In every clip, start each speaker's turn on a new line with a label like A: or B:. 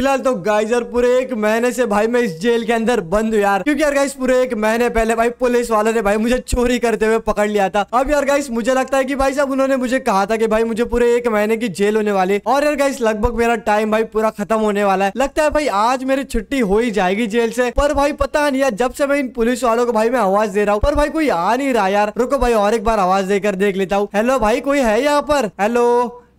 A: फ़िलहाल तो गाइस यार पूरे एक महीने से भाई मैं इस जेल के अंदर बंद हूँ यार। क्योंकि यार गाइस पूरे एक महीने पहले भाई पुलिस वालों ने भाई मुझे चोरी करते हुए पकड़ लिया था। अब यार गाइस मुझे लगता है कि भाई साहब उन्होंने मुझे कहा था कि भाई मुझे पूरे एक महीने की जेल होने वाली और यार गाइस लगभग मेरा टाइम भाई पूरा खत्म होने वाला है। लगता है भाई आज मेरी छुट्टी हो ही जाएगी जेल से। पर भाई पता नहीं यार, जब से मैं इन पुलिस वालों को भाई मैं आवाज़ दे रहा हूँ, पर भाई कोई आ नहीं रहा यार। रुको भाई और एक बार आवाज़ देकर देख लेता हूँ। हेलो भाई, कोई है यहाँ पर? हेलो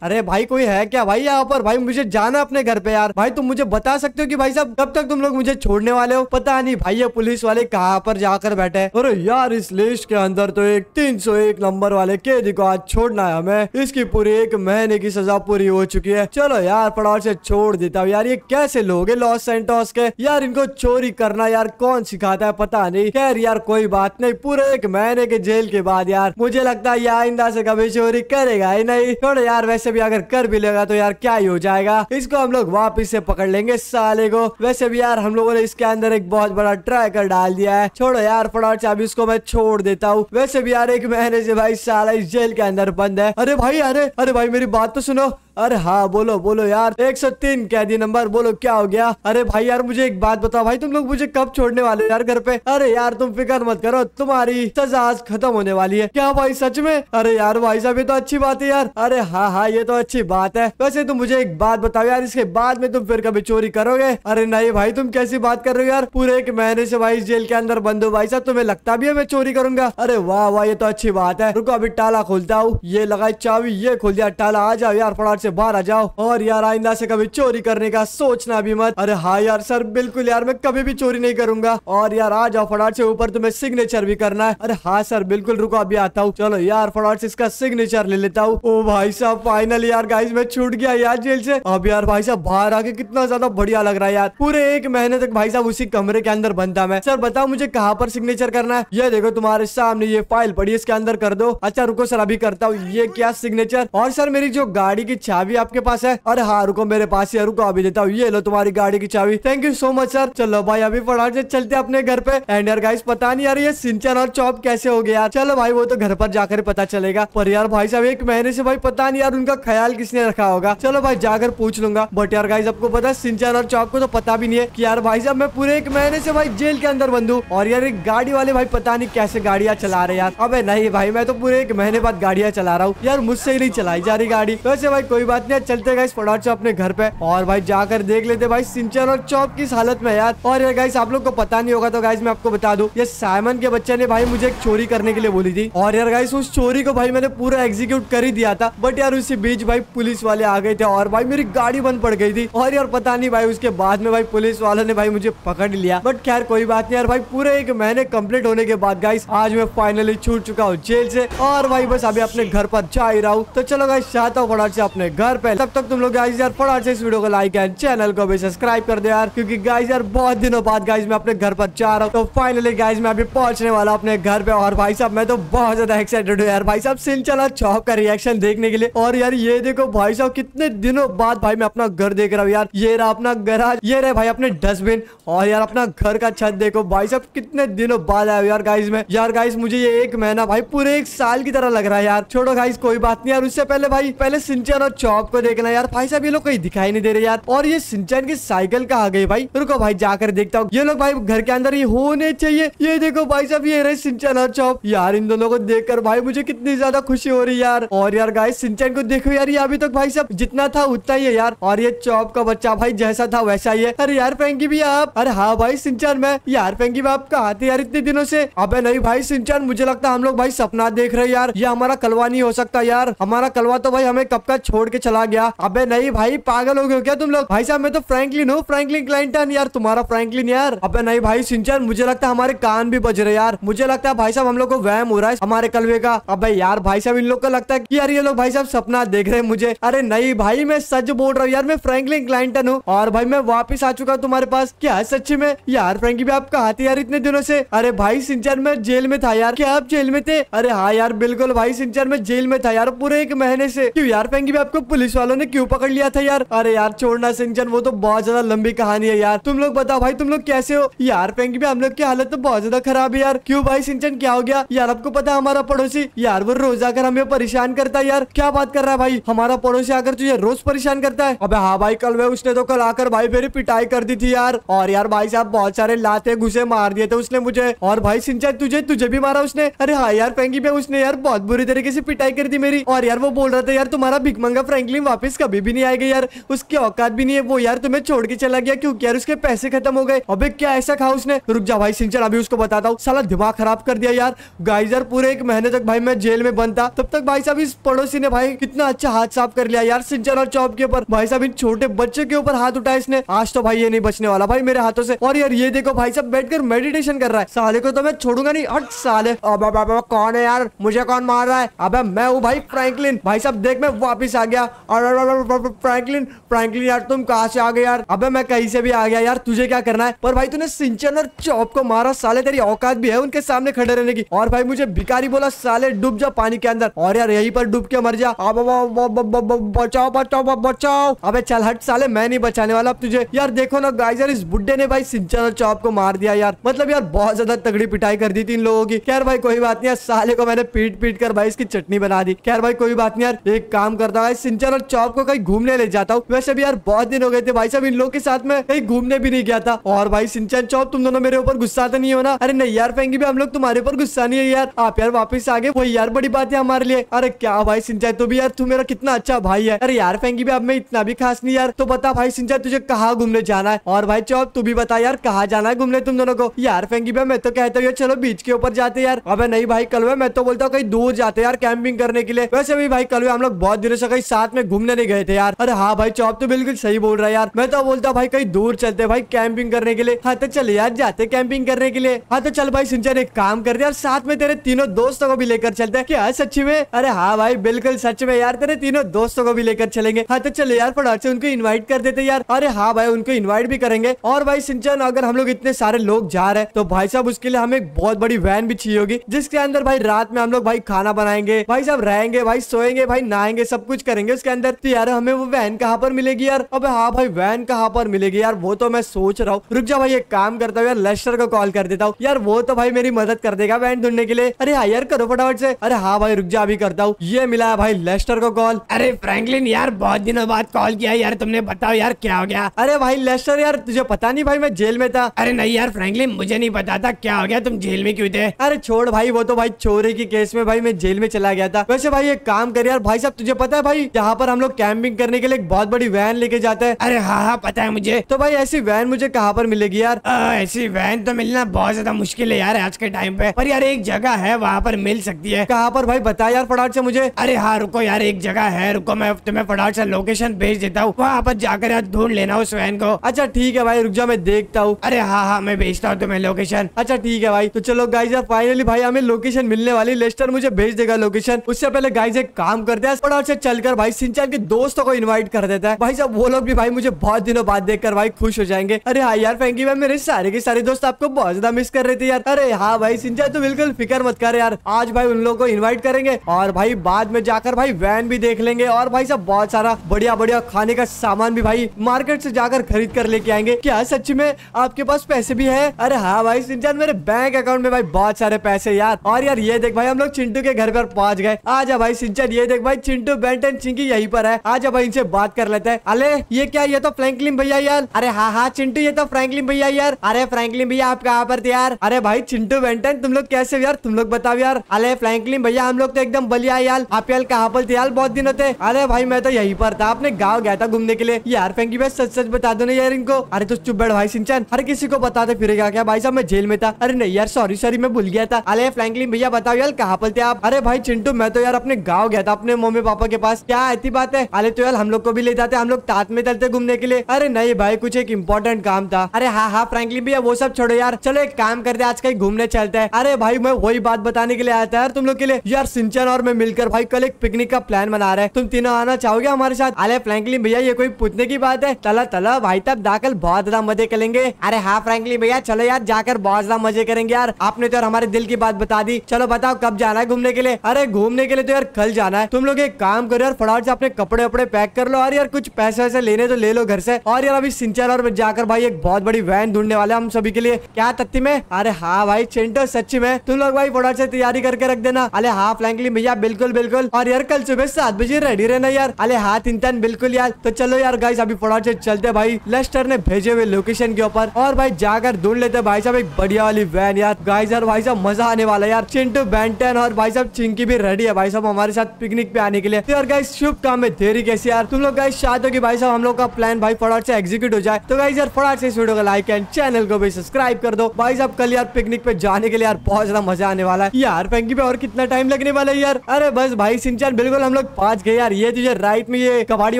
A: अरे भाई, कोई है क्या? भाई, यहाँ पर, भाई, मुझे जाना अपने घर पे यार। भाई, तुम मुझे बता सकते हो कि भाई साहब, कब तक तुम लोग मुझे छोड़ने वाले हो? पता नहीं, भाई, ये पुलिस वाले कहाँ पर जाकर बैठे अरे यार, इस लिस्ट के अंदर तो एक तीन सौ एक नंबर वाले कैदी को आज छोड़ना है हमें। इसकी पूरी एक महीने की सजा पूरी हो चुकी है। चलो यार पड़ोस से छोड़ देता हूँ यार। ये कैसे लोग है लॉस सेंटोस के? यार, इनको चोरी करना यार कौन सिखाता है पता नहीं। खैर यार, कोई बात नहीं। पूरे एक महीने के जेल के बाद यार, मुझे लगता है ये आइंदा से कभी चोरी करेगा ही नहीं। छोड़ो यार, वैसे भी अगर कर भी लेगा तो यार क्या ही हो जाएगा। इसको हम लोग वापिस से पकड़ लेंगे साले को। वैसे भी यार हम लोगों ने इसके अंदर एक बहुत बड़ा ट्रैकर डाल दिया है। छोड़ो यार, फटाफट से अभी इसको मैं छोड़ देता हूँ। वैसे भी यार एक महीने से भाई साला इस जेल के अंदर बंद है। अरे भाई, अरे अरे भाई, मेरी बात तो सुनो। अरे हाँ बोलो बोलो यार। 103 कैदी नंबर, बोलो, क्या हो गया? अरे भाई यार, मुझे एक बात बताओ भाई, तुम लोग मुझे कब छोड़ने वाले यार घर पे? अरे यार, तुम फ़िक्र मत करो, तुम्हारी सजा आज खत्म होने वाली है। क्या भाई, सच में? अरे यार, भाई साहब, ये तो अच्छी बात है यार। अरे हाँ हाँ ये तो अच्छी बात है। वैसे तुम मुझे एक बात बताओ यार, इसके बाद में तुम फिर कभी चोरी करोगे? अरे नहीं भाई, तुम कैसी बात कर रहे हो यार? पूरे एक महीने से भाई जेल के अंदर बंद हो, भाई साहब, तुम्हें लगता भी है मैं चोरी करूँगा? अरे वाह वाह, ये तो अच्छी बात है। रुको, अभी टाला खोलता हूँ। ये लगाई चाबी, ये खोल दिया, टाला, आ जाओ यार, फटाफट से बाहर आ जाओ। और यार, आइंदा से कभी चोरी करने का सोचना भी मत। अरे हाँ यार, सर, बिल्कुल यार, मैं कभी भी चोरी नहीं करूँगा। और यार, आ जाओ फटाफट से ऊपर, तुम्हें सिग्नेचर भी करना है। अरे हाँ सर, बिल्कुल, रुको, अभी आता हूँ। चलो यार, फटाफट से इसका सिग्नेचर ले लेता हूँ। ओ भाई साहब फाइनली यार गाइस मैं छूट गया यार जेल से। अब यार, भाई साहब, बाहर आके कितना ज़्यादा बढ़िया लग रहा है यार। पूरे एक महीने तक भाई साहब उसी कमरे के अंदर बनता मैं। सर, बताओ मुझे कहाँ पर सिग्नेचर करना है? ये देखो, तुम्हारे सामने ये फ़ाइल पड़ी इसके अंदर कर दो। अच्छा रुको, सर, अभी करता हूँ। ये क्या सिग्नेचर और सर, मेरी जो गाड़ी की चाबी आपके पास है? अरे हाँ रुको मेरे पास ही रुको, अभी देता हूँ। ये लो तुम्हारी गाड़ी की चाबी। Thank you so much sir चलो भाई, अभी फटाफट से चलते अपने घर पे। एंड यार गाइस पता नहीं यार, ये सिंचन और चॉप कैसे हो गया? चलो भाई, वो तो घर पर जाकर पता चलेगा। पर यार, भाई साहब, एक महीने से भाई पता नहीं यार, उनका ख्याल किसने रखा होगा। चलो भाई, जाकर पूछ लूँगा। बट यार गाइस आपको पता है, सिंचन और चॉप को तो पता भी नहीं है कि यार, भाई साहब, मैं पूरे एक महीने से भाई जेल के अंदर बंद हूँ। और यार, एक गाड़ी वाले भाई पता नहीं कैसे गाड़ियाँ चला रहे यार। अबे नहीं भाई, मैं तो पूरे एक महीने बाद गाड़ियाँ चला रहा हूँ। यार, मुझसे ही नहीं चलाई जा रही गाड़ी। वैसे भाई, कोई बात नहीं, चलते गाइस फटाफट से अपने घर पे। और भाई, जाकर देख लेते भाई, सिंचन और चौप किस हालत में यार। और यार गाइस आप लोग को पता नहीं होगा तो गाइस मैं आपको बता दूँ, ये साइमन के बच्चे ने भाई मुझे एक चोरी करने के लिए बोली थी। और यार गाइस उस चोरी को भाई मैंने पूरा एग्जीक्यूट कर ही दिया था। बट यार, उसी बीच भाई पुलिस वाले आ गए थे और भाई मेरी गाड़ी बंद पड़ गई थी। और यार, पता नहीं भाई, उसके बाद में भाई पुलिस वालों ने भाई मुझे पकड़ लिया। बट खैर, कोई बात नहीं यार, भाई पूरे एक महीने कंप्लीट होने के बाद गाइस आज मैं फाइनली छूट चुका हूँ जेल से। और भाई, बस अभी अपने घर पर जा ही रहा हूँ। तो चलो गाइस चाहता हूँ फटाफट से अपने घर पे। तब तक तुम लोग गाइस यार फटाफट से इस वीडियो को लाइक एंड चैनल को भी सब्सक्राइब कर दो यार, क्योंकि गाइस यार बहुत दिनों बाद गाइस मैं अपने घर पर जा रहा हूँ। तो फाइनली गाइस मैं अभी पहुँचने वाला अपने घर पे और भाई साहब मैं तो बहुत ज़्यादा एक्साइटेड हूँ यार। भाई साहब सिल चला चौक का रिएक्शन देखने के लिए। और यार ये देखो भाई साहब कितने दिनों बाद भाई मैं अपना घर देख रहा हूँ यार। ये रहा अपना गराज ये रहे भाई अपने डस्टबिन और यार अपना घर का छत देखो भाई साहब कितने दिनों बाद आया यार गाइस में। यार गाइस मुझे ये एक महीना भाई पूरे एक साल की तरह लग रहा है यार। छोड़ो गाइस कोई बात नहीं यार, उससे पहले भाई, पहले सिंचन और चौप को देखना यार। भाई साहब, ये लोग कहीं दिखाई नहीं दे रहे यार। और ये सिंचन की साइकिल कहा गई भाई? रुको भाई, जाकर देखता हूँ। ये लोग भाई, घर के अंदर ये होने चाहिए। ये देखो भाई साहब, ये रहे सिंचन और चौप यार, इन दोनों को देखकर भाई मुझे कितनी ज़्यादा खुशी हो रही यार। और यार गाइस सिंचन को देखो यार, ये अभी तक भाई साहब, जितना था उतना ही है यार। और ये चौप का बच्चा भाई जैसा था वैसा ही है। अरे यार फेंकी भी आप। अरे हाँ भाई, सिंचन में। यार फेंकी भी आप कहा थे यार इतने दिनों से? अबे नहीं भाई, सिंचन, मुझे लगता हम लोग भाई सपना देख रहे यार। ये हमारा कलवा नहीं हो सकता यार। हमारा कलवा तो भाई हमें कब का छोड़ के चला गया। अबे नहीं भाई, पागल हो गए क्या तुम लोग? भाई साहब, मैं तो फ्रैंकलिन हूँ फ्रैंकलिन क्लाइंटन यार, तुम्हारा फ्रैंकलिन यार। अबे नहीं भाई, सिंचन, मुझे लगता है हमारे कान भी बज रहे यार। मुझे लगता है भाई साहब, हम लोग को वहम हो रहा है हमारे कलवे का। अबे यार, भाई साहब, इन लोग को लगता है कि यार, ये लोग भाई साहब सपना देख रहे हैं मुझे। अरे नहीं भाई, मैं सच बोल रहा हूँ यार, मैं फ्रैंकलिन क्लाइंटन हूँ। और भाई, मैं वापिस आ चुका हूँ तुम्हारे पास। क्या सच्ची में? यार फ्रैंकी भी आप कहा थे यार इतने दिनों से? अरे भाई, सिंचन, में जेल में था यार। क्या आप जेल में थे? अरे हाँ यार, बिल्कुल भाई, सिंचन, में जेल में था यार पूरे एक महीने से। क्यों यार फ्रैंकी भी आपको हमें पुलिस वालों ने क्यों पकड़ लिया था यार? अरे यार, छोड़ना सिंचन वो तो बहुत ज़्यादा लंबी कहानी है यार। तुम लोग बताओ भाई, तुम लोग कैसे हो? यार पेंगी भी हम लोग की हालत तो बहुत ज़्यादा खराब है यार। क्यों भाई सिंचन क्या हो गया? यार, आपको पता हमारा पड़ोसी? यार, वो रोज आकर हमें परेशान करता है यार। क्या बात कर रहा है भाई? हमारा पड़ोसी आकर तुझे रोज परेशान करता है। अबे हाँ भाई, कल वे उसने तो कल आकर भाई मेरी पिटाई कर दी थी यार। और यार भाई साहब, बहुत सारे लाते, घुसे मार दिए थे उसने मुझे। और भाई सिंचन तुझे तुझे भी मारा उसने। अरे हाँ यार पेंगी पे उसने यार बहुत बुरी तरीके से पिटाई कर दी मेरी। और यार, वो बोल रहा था, यार, तुम्हारा भिकमंगा फ्रैंकलिन वापस कभी भी नहीं आएगा यार। उसकी औकात भी नहीं है। वो यार तुम्हें छोड़ के चला गया क्योंकि यार उसके पैसे खत्म हो गए। अबे क्या ऐसा खा उसने? रुक जा भाई, सिंचन, अभी उसको बताता हूँ। साला दिमाग खराब कर दिया यार। गाइजर पूरे एक महीने तक भाई मैं जेल में बंद था। तब तक भाई साहब इस पड़ोसी ने भाई कितना अच्छा हाथ साफ़ कर लिया यार, सिंचन और चौप के ऊपर। भाई साहब इन छोटे बच्चे के ऊपर हाथ उठाया इसने। आज तो भाई ये नहीं बचने वाला भाई मेरे हाथों से। और यार ये देखो भाई साहब, बैठकर मेडिटेशन कर रहा है। साले को तो मैं छोड़ूँगा नहीं। हट साले। अब कौन है यार? मुझे कौन मार रहा है? अबे, मैं हूँ भाई फ्रैंकलिन भाई साहब, देख मैं वापिस आ गया। और फ्रैंकलिन फ्रैंकलिन यार, तुम कहाँ से आ गए यार? अबे मैं कहीं से भी आ गया यार, तुझे क्या करना है? पर भाई तूने सिंचन और चौप को मारा, साले तेरी औकात भी है उनके सामने खड़े रहने की। और भाई मुझे भिकारी बोला, साले डूब जा पानी के अंदर। और यार यहीं पर डूब के मर जा। बचाओ बचाओ बचाओ। अबे चल हट, साले, मैं नहीं बचाने वाला अब तुझे। यार देखो ना गाइजर इस बुड्ढे ने भाई सिंचन और चौप को मार दिया यार। मतलब यार बहुत ज़्यादा तगड़ी पिटाई कर दी थी इन लोगों की। खैर भाई कोई बात नहीं यार, साले को मैंने पीट पीट कर भाई इसकी चटनी बना दी। खैर भाई कोई बात नहीं यार, एक काम करता है सिंचन और चौप को कहीं घूमने ले जाता हूँ। वैसे भी यार, बहुत दिन हो गए थे भाई साहब, इन लोग के साथ में कहीं घूमने भी नहीं गया था। और भाई, सिंचन चौप तुम दोनों मेरे ऊपर गुस्सा तो नहीं हो ना? अरे नहीं यार फेंगी भी हम लोग तुम्हारे ऊपर गुस्सा नहीं है यार। आप यार वापस आ गए, वही यार बड़ी बात है हमारे लिए। अरे क्या भाई सिंचाई तो भी यार, तू मेरा कितना अच्छा भाई है। अरे यार फेंगी भी अब मैं इतना भी खास नहीं यार। तो बता भाई सिंचाई तुझे कहाँ घूमने जाना है? और भाई चौप तू भी बता यार, कहाँ जाना है घूमने तुम दोनों को? यार फेंगी भाई मैं तो कहता हूँ चलो बीच के ऊपर जाते यार। अब नहीं भाई, कल मैं तो बोलता हूँ कहीं दूर जाते यार कैंपिंग करने के लिए। वैसे भी भाई, कल हम लोग बहुत दिनों से कहीं साथ में घूमने नहीं गए थे यार। अरे हाँ भाई, चौप तो बिल्कुल सही बोल रहा है यार। मैं तो बोलता भाई कहीं दूर चलते भाई कैंपिंग करने के लिए। हाँ तो चले यार, जाते कैंपिंग करने के लिए। हाँ तो चल भाई, सिंचन एक काम कर यार। साथ में तेरे तीनों दोस्तों को भी लेकर चलते हैं। क्या सच्ची में? अरे हाँ भाई, बिल्कुल सच में यार। तेरे तीनों दोस्तों को भी लेकर चलेंगे। हाँ तो चले यार फटाक से उनको इन्वाइट कर देते यार। अरे हाँ भाई, उनको इन्वाइट भी करेंगे। और भाई, सिंचन, अगर हम लोग इतने सारे लोग जा रहे हैं तो भाई साहब, उसके लिए हमें एक बहुत बड़ी वैन भी चाहिए होगी, जिसके अंदर भाई रात में हम लोग भाई खाना बनाएँगे। भाई साहब, रहेंगे, भाई सोएँगे, भाई नहाएँगे, सब कुछ करेंगे। उसके अंदर? तो यार हमें वो वैन कहाँ पर मिलेगी यार? अब हाँ भाई वैन कहाँ पर मिलेगी यार? वो तो मैं सोच रहा हूँ। रुक जा भाई एक काम करता हूँ यार लेस्टर को कॉल कर देता हूँ। यार वो तो भाई मेरी मदद कर देगा वैन ढूँढने के लिए। अरे हाँ यार करो फटाफट से। अरे हाँ भाई रुक जा अभी करता हूँ। ये मिला है भाई लेस्टर को कॉल।
B: अरे फ्रैंकलिन यार बहुत दिनों बाद कॉल किया यार तुमने बताओ यार क्या हो गया?
A: अरे भाई लेस्टर यार तुझे पता नहीं भाई मैं जेल में था।
B: अरे नहीं यार फ्रैंकलिन मुझे नहीं पता था क्या हो गया तुम जेल में क्यों थे?
A: अरे छोड़ भाई वो तो भाई चोरी की केस में भाई मैं जेल में चला गया था। वैसे भाई एक काम कर यार भाई साहब तुझे पता है भाई यहाँ पर हम लोग कैंपिंग करने के लिए एक बहुत बड़ी वैन लेके जाते हैं।
B: अरे हाँ हाँ पता है मुझे।
A: तो भाई ऐसी वैन मुझे कहाँ पर मिलेगी यार?
B: आ, ऐसी वैन तो मिलना बहुत ज़्यादा मुश्किल है यार आज के टाइम पे। पर यार एक जगह है वहाँ पर मिल सकती है।
A: कहाँ पर भाई बता यार फटाफट से मुझे।
B: अरे हाँ रुको यार एक जगह है रुको मैं तुम्हें फटाफट से लोकेशन भेज देता हूँ। वहाँ पर जाकर यार ढूंढ लेना उस वैन को।
A: अच्छा ठीक है भाई रुक जा मैं देखता हूँ।
B: अरे हाँ हाँ मैं भेजता हूँ तुम्हें लोकेशन
A: अच्छा ठीक है भाई तो चलो गाइज़ यार फाइनली भाई हमें लोकेशन मिलने वाली। लेस्टर मुझे भेज देगा लोकेशन उससे पहले गाइज़ एक काम करते हैं फटाफट से चलकर भाई सिंचन के दोस्तों को इनवाइट कर देता है। भाई साहब, वो लोग भी भाई मुझे बहुत दिनों बाद देखकर भाई खुश हो जाएँगे। अरे हाँ यार फैंकी भाई, मेरे सारे के सारे दोस्त आपको बहुत ज़्यादा मिस कर रहे थे यार। अरे हाँ भाई, सिंचन तो बिल्कुल फ़िक्र मत कर यार। आज भाई उन लोग को इन्वाइट करेंगे और भाई बाद में जाकर भाई वैन भी देख लेंगे और भाई साहब बहुत सारा बढ़िया बढ़िया खाने का सामान भी भाई मार्केट से जाकर खरीद कर लेके आएँगे। क्या सच में आपके पास पैसे भी है? अरे हाँ भाई, सिंचन मेरे बैंक अकाउंट में भाई बहुत सारे पैसे यार। और यार ये देख भाई, हम लोग चिंटू के घर पर पहुँच गए। आजा भाई, सिंचन, ये देख भाई, चिंटू बेंटन चिंकी यहीं पर है। आज अब इनसे बात कर लेते हैं। अले, ये क्या, ये तो फ्रैंकलिन भैया यार। अरे हाँ हाँ चिंटू, ये तो फ्रैंकलिन भैया यार। अरे फ्रैंकलिन भैया, आप कहाँ पर थे यार? अरे भाई, चिंटू बेंटन तुम लोग कैसे यार? तुम लोग बताओ यार। अरे फ्रैंकलिन भैया, हम लोग तो एकदम बलिया यार। आप यार कहाँ पर थे यार बहुत दिन होते अरे भाई, मैं तो यही पर था। अपने गाँव गया था घूमने के लिए। यार फ्रैंकी भाई सच सच बता दो ना यार इनको। अरे तो चुप बैठ भाई, सिंचन। हर किसी को बताते फिरेगा क्या? भाई साहब, मैं जेल में था। अरे नहीं यार सॉरी सॉरी मैं भूल गया था। अरे फ्रैंकलिन भैया, बताओ यार, कहाँ पर थे आप? अरे भाई, चिंटू, मैं तो यार अपने गाँव गया था, अपने मम्मी पापा के पास। क्या ऐसी बात है। अरे तो यार, हम लोग को भी ले जाते हम लोग साथ में चलते घूमने के लिए। अरे नहीं भाई, कुछ एक इम्पोर्टेंट काम था। अरे हाँ हाँ फ्रैंकलिन भैया, वो सब छोड़ो यार। चलो एक काम करते आज कहीं घूमने चलते हैं। अरे भाई, मैं वही बात बताने के लिए आया था यार तुम लोग के लिए। यार, सिंचन और मैं मिलकर भाई कल एक पिकनिक का प्लान बना रहे हैं। तुम तीनों आना चाहोगे हमारे साथ? अरे फ्रैंकलिन भैया, ये कोई पूछने की बात है? तला तला, भाई तब दाखिल बहुत ज़्यादा मज़े करेंगे। अरे हाँ फ्रैंकलिन भैया, चलो यार, जाकर बहुत ज़्यादा मज़े करेंगे यार। आपने तो यार हमारे दिल की बात बता दी। चलो बताओ, कब जाना है घूमने के लिए? अरे घूमने के लिए तो यार कल जाना है। तुम लोग एक काम करो यार फटाफट से अपने कपड़े वपड़े पैक कर लो। और यार कुछ पैसे वैसे लेने तो ले लो घर से। और यार अभी सिंचन और जाकर भाई एक बहुत बड़ी वैन ढूँढने वाले हम सभी के लिए। क्या तत्ती में? अरे हाँ भाई, चिंटो, सच्ची में। तुम लोग भाई फटाफट से तैयारी करके रख देना। अरे हाँ फ्लैंकली भैया, बिल्कुल बिल्कुल। और यार कल सुबह सात बजे रेडी रहना यार। अरे हाँ तिंतन बिल्कुल यार। तो चलो यार गाइस अभी फटाफट से चलते भाई। लेस्टर ने भेजे हुए लोकेशन के ऊपर। और भाई जाकर ढूंढ लेते भाई साहब एक बढ़िया वाली वैन यार। गाइस यार भाई साहब मज़ा आने वाला यार। चिंटू बैंटन और भाई साहब चिंकी भी रेडी है भाई साहब हमारे साथ पिकनिक पे आने के लिए। तो यार गाइस शुभ काम में देरी कैसी यार? तुम लोग गाइस चाहते हो कि भाई साहब हम लोग का प्लान भाई फटाफट से एग्जीक्यूट हो जाए? तो गाइस यार फटाफट से इस वीडियो को लाइक एंड चैनल को भी सब्सक्राइब कर दो। भाई साहब कल यार पिकनिक पे जाने के लिए यार बहुत ज़्यादा मज़ा आने वाला है। यार पेंकी पे और कितना टाइम लगने वाला है यार? अरे बस भाई सिंचन बिल्कुल हम लोग पहुँच गए यार। ये तुझे राइट में ये कबाड़ी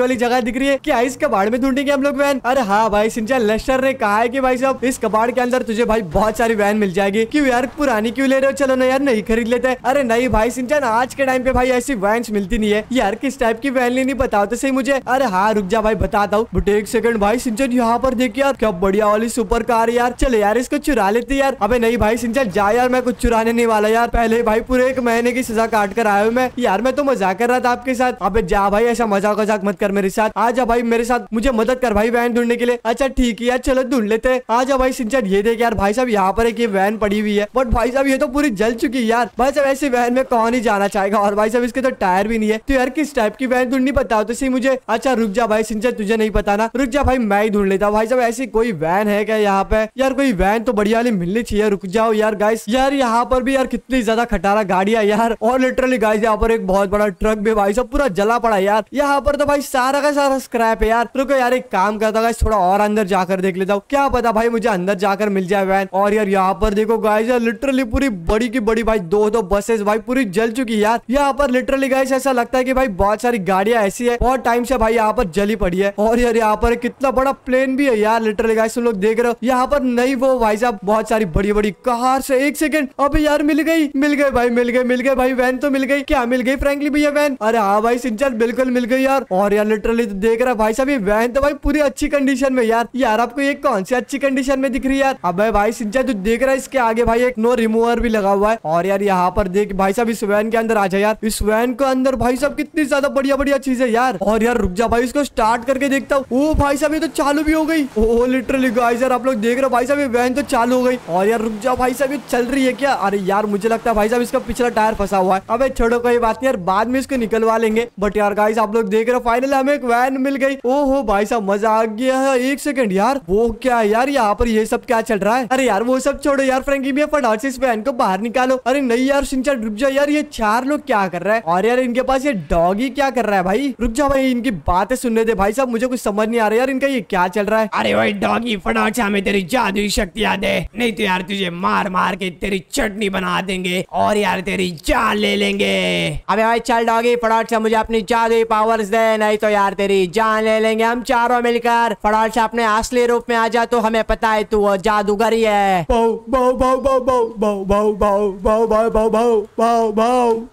A: वाली जगह दिख रही है। क्या इस कबाड़ में ढूंढेंगे हम लोग वैन अरे हाँ भाई सिंचन लेस्टर ने कहा है की भाई साहब इस कबाड़ के अंदर तुझे भाई बहुत सारी वैन मिल जाएगी। क्यों यार? पुरानी क्यों ले रहे हो? चलो ना यार नहीं खरीद लेते अरे नहीं भाई सिंचन आज के टाइम पे भाई ऐसी वैन मिलती नहीं है। यार किस टाइप की वैन लेनी बताओ तो सही मुझे। अरे हाँ रुक जा भाई बताता हूँ बट एक सेकंड भाई, सिंचन यहाँ पर देख यार, क्या बढ़िया वाली सुपर कार यार। चले यार, इसको चुरा लेते यार। अबे नहीं भाई, सिंचन, जा यार, मैं कुछ चुराने नहीं वाला यार। पहले भाई, पूरे एक महीने की सजा काट कर आया हूँ मैं। यार, मैं तो मज़ाक कर रहा था आपके साथ। अब जा भाई, ऐसा मज़ाक वजाक मत कर मेरे साथ। आ जा भाई, मेरे साथ। मुझे मदद कर भाई वैन ढूँढने के लिए। अच्छा ठीक है यार, चलो ढूंढ लेते आ जा भाई, सिंचन, ये देख यार, भाई साहब, यहाँ पर एक वैन पड़ी हुई है। बट भाई साहब, ये तो पूरी जल चुकी है यार। भाई साहब, ऐसी वैन में कौन ही जाना चाहेगा? और भाई साहब, इसके तो टायर भी नहीं है। तो यार, किस टाइप की वैन ढूंढनी बताओ तो सही मुझे। अच्छा रुक जा भाई, सिंचन तुझे नहीं पता ना। रुक जा भाई, मैं ही ढूंढ लेता हूँ। भाई साहब, ऐसी कोई वैन है क्या यहाँ पे? यार, कोई वैन तो बढ़िया वाली मिलनी चाहिए। रुक जाओ यार गाइस यार, यहाँ पर भी यार कितनी ज़्यादा खटारा गाड़िया यार। और लिटरली गाइस यहाँ पर एक बहुत बड़ा ट्रक भी भाई साहब, पूरा जला पड़ा यार। यहाँ पर तो भाई सारा का सारा स्क्रैप है यार। रुको यार, एक काम करता गाइस थोड़ा और अंदर जाकर देख लेता हूँ। क्या पता भाई मुझे अंदर जाकर मिल जाए वैन। और यार, यहाँ पर देखो गाइस यार लिटरली पूरी बड़ी की बड़ी भाई, दो दो बसेस भाई, पूरी जल चुकी यार। यहाँ पर लिटरली गाइस ऐसा लगता है कि भाई बहुत सारी गाड़ियाँ ऐसी है, बहुत टाइम से भाई यहाँ पर जली पड़ी है। और यार यहाँ पर कितना बड़ा प्लेन भी है यार लिटरली गाइस तुम लोग देख रहे हो। यहाँ पर नहीं वो भाई साहब, बहुत सारी बड़ी बड़ी कार से एक सेकंड अबे यार मिल गई, मिल गए भाई, मिल गए मिल गए भाई वैन तो मिल गई। क्या मिल गई फ्रेंकली भैया वैन अरे हाँ भाई सिंचन बिल्कुल मिल गई यार। और यार लिटरली तो देख रहा भाई साहब, ये वैन तो भाई पूरी अच्छी कंडीशन में यार। यार आपको ये कौन सी अच्छी कंडीशन में दिख रही है यार? अब भाई सिंचन तू देख रहा है इसके आगे भाई एक नो रिमूवर भी लगा हुआ है। और यार यहाँ पर देख भाई साहब, इस वैन के अंदर आ जाए यार। इस वैन के अंदर भाई साहब कितनी ज़्यादा बढ़िया बढ़िया चीज़ है यार। और यार, रुक जा भाई, इसको स्टार्ट करके देखता हूँ। ओ भाई साहब, ये तो चालू भी हो गई। ओ लिटरली गाइस यार, आप लोग देख रहे हो भाई साहब, ये वैन तो चालू हो गई। और यार, रुक जा भाई साहब, ये चल रही है क्या? अरे यार, मुझे लगता है भाई साहब, इसका पिछला टायर फंसा हुआ है। अबे छोड़ो, कोई बात नहीं यार, बाद में इसको निकलवा लेंगे। बट यार गाइस आप लोग देख रहे हो फाइनल हमें एक वैन मिल गई। ओहो भाई साहब, मज़ा आ गया है, एक सेकंड यार। वो क्या है यार, यहाँ पर ये सब क्या चल रहा है? अरे यार, वो सब छोड़ो यार फ्रेंकी भैया, फटाफट से इस वैन को बाहर निकालो। अरे नहीं यार, सिंचन, रुक जा यार, ये चार लोग क्या कर रहे हैं? और यार, इनके पास ये डॉगी क्या कर रहा है भाई रुक जाओ भाई इनकी बातें सुनने दे भाई साहब मुझे कुछ समझ नहीं आ रहा यार इनका ये क्या चल रहा है
B: अरे भाई डॉगी फटाचा में हमें तेरी जादुई शक्ति याद है नहीं तो यार तुझे मार मार के तेरी चटनी बना देंगे और यार तेरी जान ले लेंगे
A: अबे भाई चल डॉगी फटाचा मुझे अपनी जादुई पावर दे नहीं तो यार तेरी जान ले लेंगे हम चारों मिलकर फटाचा अपने असली रूप में आ जा तो हमें पता है तू वो जादूगर ही है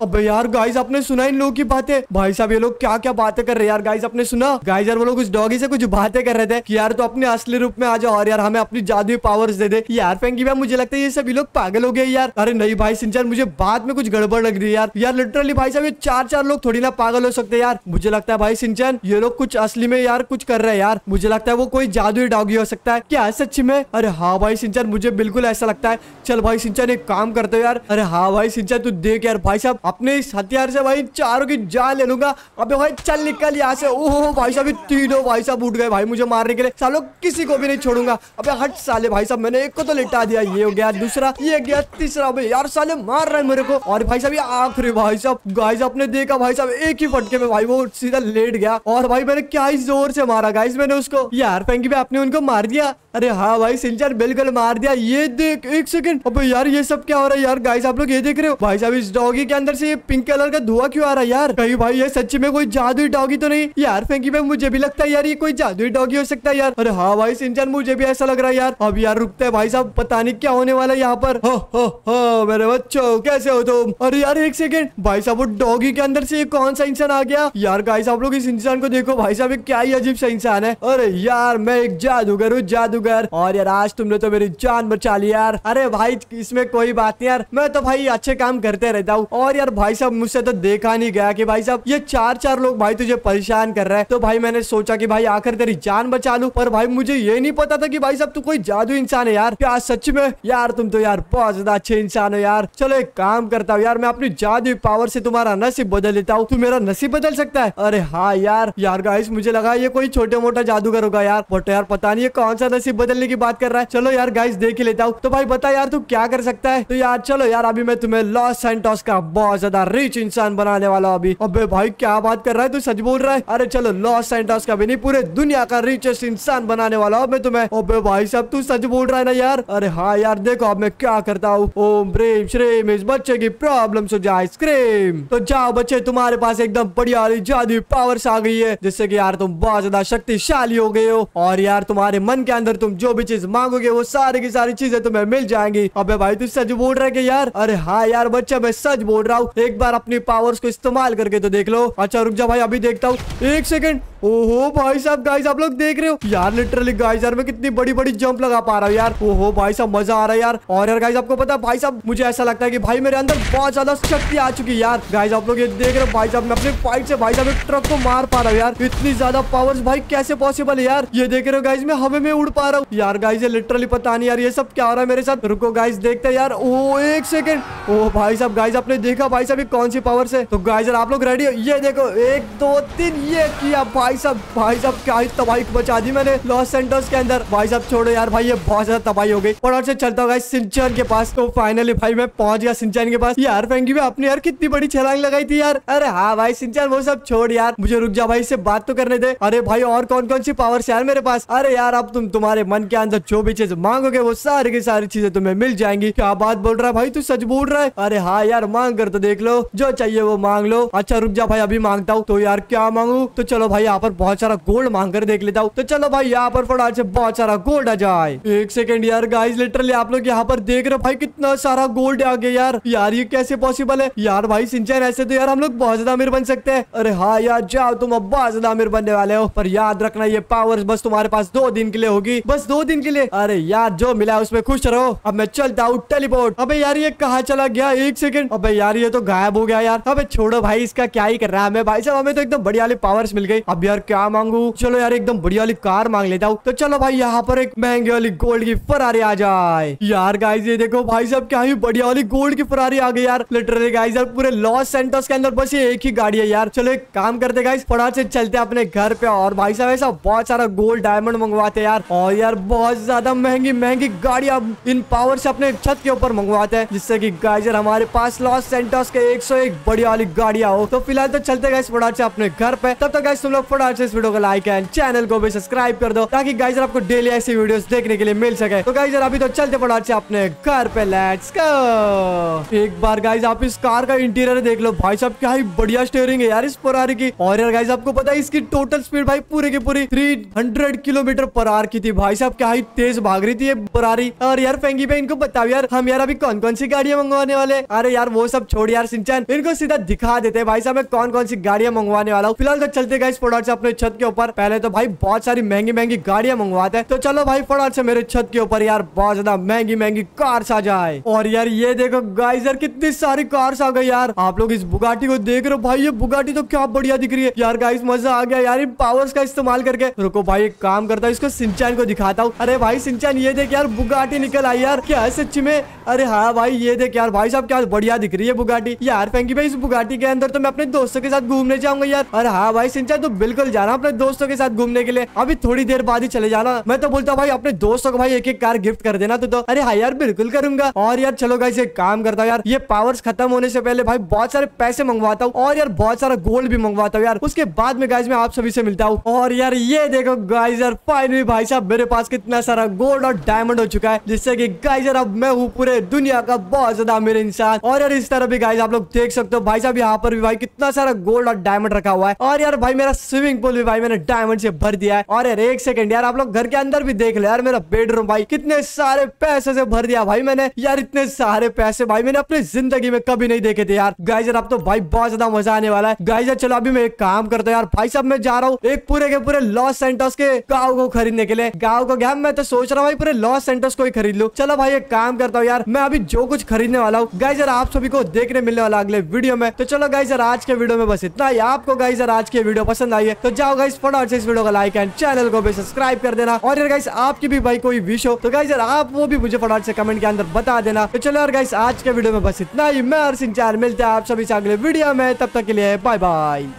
A: अबे यार गाइस आपने सुना इन लोगों की बातें भाई साहब, ये लोग क्या क्या बातें कर रहे हैं यार? गाइस आपने सुना? गाइस यार, वो लोग उस डॉगी से कुछ बातें कर रहे थे कि यार तो अपने असली रूप में आ जाओ और यार, हमें अपनी जादुई पावर्स दे दे। यार फेंकी भाई, मुझे लगता है ये सभी लोग पागल हो गए यार। अरे नहीं भाई, सिंचन, मुझे बाद में कुछ गड़बड़ लग रही है यार। यार लिटरली भाई साहब, ये चार चार लोग थोड़ी ना पागल हो सकते यार। मुझे लगता है भाई, सिंचन, ये लोग कुछ असली में यार, कुछ कर रहे हैं यार। मुझे लगता है वो कोई जादुई डॉगी हो सकता है। क्या सच्ची में? अरे हाँ भाई, सिंचन, मुझे बिल्कुल ऐसा लगता है। चल भाई, सिंचन, एक काम करते हो यार। अरे हाँ भाई, सिंचन, तू देख यार, भाई साहब, अपने इस हथियार से भाई, चारों की जान ले लूँगा अबे भाई, चल निकल यहाँ से। ओहो भाई साहब, ये तीनों भाई साहब उठ गए भाई मुझे मारने के लिए। सालों किसी को भी नहीं छोड़ूँगा। अबे हट साले भाई साहब, मैंने एक को तो लिटा दिया, ये हो गया दूसरा, ये गया तीसरा। अबे यार, साले मार रहे हैं मेरे को। और भाई साहब, ये आखिरी भाई साहब गाइस आपने देखा भाई साहब, एक ही फटके में भाई वो सीधा लेट गया। और भाई मैंने क्या ही ज़ोर से मारा गाइस मैंने उसको। यार फेंकी भी आपने उनको मार दिया। अरे हाँ भाई, सिंचर बिल्कुल मार दिया। ये देख, एक सेकंड अबे यार, ये सब क्या हो रहा है यार गाइस आप लोग ये देख रहे हो? भाई साहब, इस डॉगी के अंदर से ये पिंक कलर का धुआँ क्यों आ रहा है यार? कहीं भाई, ये सच्ची में कोई जादुई डॉगी तो नहीं? यार फेंकी में मुझे भी लगता है यार ये कोई जादुई डॉगी हो सकता है यार। अरे हाँ भाई सिंचन मुझे भी ऐसा लग रहा है यार। अब यार रुकते हैं भाई साहब, पता नहीं क्या होने वाला है यहाँ पर। हो हो हो, मेरे बच्चों, कैसे हो तुम? अरे यार, एक सेकंड भाई साहब, वो डॉगी के अंदर से कौन सा इंसान आ गया? यार गाइस आप लोग इस इंसान को देखो। भाई साहब क्या ही अजीब सा इंसान है। अरे यार, मैं एक जादूगर हूँ, जादूगर। और यार, आज तुमने तो मेरी जान बचा ली यार। अरे भाई, इसमें कोई बात नहीं यार। मैं तो भाई अच्छे काम करते रहता हूँ। और यार, भाई साहब, मुझसे तो देखा नहीं गया कि भाई साहब, ये चार चार लोग, भाई, तुझे परेशान कर रहे हैं। तो भाई, मैंने सोचा कि, भाई आकर तेरी जान बचा लू। पर भाई, मुझे ये नहीं पता था कि, भाई, साहब, तू कोई जादू इंसान है यार। क्या सच में, यार, तुम तो यार बहुत ज़्यादा अच्छे इंसान हो यार। चलो एक काम करता हूँ यार, मैं अपनी जादू पावर से तुम्हारा नसीब बदल लेता हूँ। तू मेरा नसीब बदल सकता है? अरे हाँ यार। यार गाइस मुझे लगा ये कोई छोटे मोटा जादूगर होगा यार। बट यार, पता नहीं ये कौन सा नसीब बदलने की बात कर रहा है। चलो यार गाइस देख ही लेता हूँ। तो भाई, बता यार, तू क्या कर सकता है? तो यार, चलो यार, अभी मैं तुम्हें लॉस सेंटोस का बहुत ज़्यादा रिच इंसान बनाने वाला हूँ अभी। अबे भाई क्या बात कर रहा है? तू सच बोल रहा है? अरे चलो लॉस सेंटोस का भी नहीं, पूरे दुनिया का रिचेस्ट इंसान बनाने वाला हूँ मैं तुम्हें। अबे भाई साहब, तू सच बोल रहा है ना यार? अरे हाँ यार, देखो अब मैं क्या करता हूँ। ओम ब्रेम श्रेम, इस बच्चे की प्रॉब्लम हो जाए स्क्रीम तो जाओ बच्चे, तुम्हारे पास एकदम बढ़िया जादू पावर्स आ गई है, जिससे की यार तुम बहुत ज़्यादा शक्तिशाली हो गए हो। और यार तुम्हारे मन के अंदर तुम जो भी चीज़ मांगोगे, वो सारी की सारी चीज़ें तुम्हें मिल जाएँगी। अबे भाई, तू सच बोल रहा है यार? अरे हाँ यार बच्चा, मैं सच बोल रहा हूँ। एक बार अपनी पावर्स को इस्तेमाल करके तो देख लो। अच्छा रुक जा भाई अभी देखता हूँ। एक सेकंड। ओहो भाई साहब गाइस आप लोग देख रहे हो? यार लिटरली गाइस यार, मैं कितनी बड़ी बड़ी जंप लगा पा रहा हूँ यार। ओहो भाई साहब, मज़ा आ रहा है यार। और यार गाइस आपको पता है, भाई साहब, मुझे ऐसा लगता है कि भाई मेरे अंदर बहुत ज़्यादा शक्ति आ चुकी है यार। गाइस आप लोग ये देख रहे हो, भाई साहब, मैं अपने फाइट से, भाई साहब, एक ट्रक को मार पा रहा हूँ यार। इतनी ज़्यादा पावर्स भाई, कैसे पॉसिबल है यार? ये देख रहे हो गाइस मैं हवा में उड़ पा रहा हूँ। यार गाइस ये लिटरली पता नहीं यार, ये सब क्या हो रहा है मेरे साथ। रुको गाइस देखते यार। ओ एक सेकंड ओ भाई साहब गाइस आपने देखा, भाई साहब कौन सी पावर से? तो गाइस यार, आप लोग रेडी हो? ये देखो, एक, दो, तीन, ये किया, भाई साहब, भाई साहब, क्या ही तबाही बचा दी मैंने लॉस सेंटर्स के अंदर। भाई साहब, छोड़ो यार, भाई, ये बहुत ज़्यादा तबाही हो गई। और से चलता होगा सिंचन के पास। तो फाइनली भाई, मैं पहुँच गया सिंचन के पास। यार फेंगी में अपने यार कितनी बड़ी छलांग लगाई थी यार। अरे हाँ भाई सिंचन वो सब छोड़ यार। मुझे रुक जा भाई से बात तो करने दे। अरे भाई, और कौन कौन सी पावर यार मेरे पास? अरे यार, अब तुम तुम्हारे मन के अंदर जो भी चीज़ मांगोगे, वो सारी की सारी चीज़ें तुम्हें मिल जाएँगी। क्या बात बोल रहा है भाई? तू सच बोल रहा है? अरे हाँ यार, मांग कर तो देख लो। जो चाहिए वो मांग लो। अच्छा रुक जा भाई, अभी माँगता हूँ। तो यार, क्या मांगू? तो चलो भाई यहाँ पर बहुत सारा गोल्ड मांग कर देख लेता हूँ। तो चलो भाई, यहाँ पर फटाफट से बहुत सारा गोल्ड आ जाए। एक सेकंड यार गाइस लिटरली आप लोग यहाँ पर देख रहे हो भाई, कितना सारा गोल्ड आ गया यार। यार, ये कैसे पॉसिबल है? यार भाई, सिंचन ऐसे तो यार हम लोग बहुत ज़्यादा अमीर बन सकते हैं। अरे हाँ यार, जाओ तुम, अब बहुत ज़्यादा अमीर बनने वाले हो। पर याद रखना, ये पावर्स बस तुम्हारे पास दो दिन के लिए होगी। बस दो दिन के लिए। अरे यार, जो मिला उसमें खुश रहो। अब मैं चलता हूँ टेलीपोर्ट अबे यार, ये कहा चला गया? एक सेकंड अबे यार, ये तो गायब हो गया यार। अबे छोड़ो भाई, इसका क्या ही कर रहा है हमें भाई साहब। हमें तो एकदम बढ़िया वाली पावर्स मिल गई। अब यार क्या मांगू? चलो यार, एकदम बढ़िया वाली कार मांग लेता हूँ। तो चलो भाई, यहाँ पर एक महँगी वाली गोल्ड की फरारी आ जाए। यार गाइस ये देखो भाई साहब, क्या बढ़िया वाली गोल्ड की फरारी आ गई यार। लिटरली गाइस यार पूरे लॉस सेंटर्स के अंदर बस ये एक ही गाड़ी है यार। चलो एक काम करते गाइस फटाफट से चलते अपने घर पे। और भाई साहब, ऐसा बहुत सारा गोल्ड डायमंड मंगवाते यार। और यार, बहुत ज़्यादा महँगी महँगी गाड़ियाँ इन पावर से अपने छत के ऊपर मंगवाते हैं। जिससे कि गाइस यार हमारे पास लॉस सेंटर्स के 101 बढ़िया वाली गाड़ियाँ हो तो फ़िलहाल तो चलते गाइस फटाफट से अपने घर पे। तब तक गाइस तुम लोग फटाफट से इस वीडियो को लाइक एंड चैनल को भी सब्सक्राइब कर दो ताकि गाइस आपको डेली ऐसी वीडियोस देखने के लिए मिल सके। तो गाइस अभी तो चलते फटाफट से अपने घर पे लेट्स गो एक बार गाइस आप इस कार का इंटीरियर देख लो। भाई साहब, क्या ही बढ़िया स्टेयरिंग है यार इस फरारी की। और यार गाइस आपको पता है इसकी टोटल स्पीड भाई पूरी की पूरी 300 किलोमीटर पर आवर की थी। भाई साहब, क्या ही तेज भाग रही थी ये फरारी और यार फेंगी पे इनको बताओ यार, हम यार अभी कौन कौन सी गाड़ियाँ मंगवाने वाले अरे यार वो सब छोड़ यार, सिंचन। इनको सीधा दिखा देते भाई साहब, मैं कौन कौन सी गाड़ियाँ मंगवाने वाला हूँ? फ़िलहाल तो चलते गाइस फटाफट से अपने छत के ऊपर। पहले तो भाई बहुत सारी महँगी महँगी गाड़ियाँ मंगवाते हैं। तो चलो भाई फटाफट से मेरे छत के ऊपर यार बहुत ज़्यादा महँगी महँगी कार्स आ जाए। और यार ये देखो गाइस यार कितनी सारी कार्स आ गई यार। आप लोग इस बुगाटी को देख रहे हो? भाई ये बुगाटी तो क्या बढ़िया दिख रही है। यार गाइस मज़ा आ गया यार इन पावर्स का इस्तेमाल करके। रुको भाई एक काम करता हूँ, इसको सिंचान को दिखाता हूँ। अरे भाई सिंचान ये देख यार बुगाटी निकल आई यार। क्या है सच्ची में? अरे हाँ भाई, ये देख यार भाई साहब क्या बढ़िया दिख रही है बुगाटी यार फेंकी भाई, इस बुगाटी के अंदर तो मैं अपने दोस्तों के साथ घूमने जाऊँगा यार। अरे हाँ भाई सिंचान तो बिल्कुल जाना अपने दोस्तों के साथ घूमने के लिए। अभी थोड़ी देर बाद ही चले जाना मैं तो बोलता भाई अपने दोस्तों को भाई एक एक कार गिफ्ट कर देना तो, तो। अरे हाँ यार बिल्कुल करूँगा। और यार चलो गाइस एक काम करता हूँ यार। ये पावर्स खत्म होने से पहले भाई बहुत सारे पैसे मंगवाता हूँ और यार बहुत सारा गोल्ड भी मंगवाता हूँ यार। उसके बाद में गाइस मैं आप सभी से मिलता हूँ। और यार ये देखो गाइस यार फाइनली भाई साहब मेरे पास कितना सारा गोल्ड और डायमंड हो चुका है जिससे की गाइस यार अब मैं हूँ पूरे दुनिया का बहुत ज़्यादा अमीर इंसान। और यार इस तरह भी गाइज़ आप लोग देख सकते हो भाई साहब यहाँ पर भी भाई कितना सारा गोल्ड और डायमंड रखा हुआ है। और यार भाई मेरा स्विमिंग पूल भी भाई मैंने डायमंड से भर दिया है। और यार, एक सेकंड यार, आप लोग घर के अंदर भी देख लो यार, मेरा बेडरूम भाई कितने सारे पैसे से भर दिया भाई मैंने। यार, इतने सारे पैसे भाई मैंने अपनी ज़िंदगी में कभी नहीं देखे थे यार। गाइजर अब तो भाई बहुत ज़्यादा मज़ा आने वाला है। गाइजर चलो, अभी मैं एक काम करता हूँ यार। भाई साहब, मैं जा रहा हूँ एक पूरे के पूरे लॉस सेंटर्स के गाँव को खरीदने के लिए। गाँव को गया मैं तो सोच रहा हूँ भाई, पूरे लॉस सेंटर्स को ही खरीद लू। चलो भाई, एक काम करता हूँ यार, मैं अभी जो कुछ खरीदने वाला हूँ। गाइजर आप सभी को देखने मिलने वाला अगले वीडियो में। तो चलो गाइजर आज के वीडियो में बस इतना ही। आपको गाइजर आज की वीडियो पसंद आई है तो जाओ गाइस फटाफट से इस वीडियो को लाइक एंड चैनल को भी सब्सक्राइब कर देना। और यार गाइस आपकी भी भाई कोई विश हो तो गाइस यार आप वो भी मुझे फटाफट से कमेंट के अंदर बता देना। तो चलो यार गाइस आज के वीडियो में बस इतना ही। मैं हर सिंह मिलते हैं आप सभी से अगले वीडियो में। तब तक के लिए बाय बाय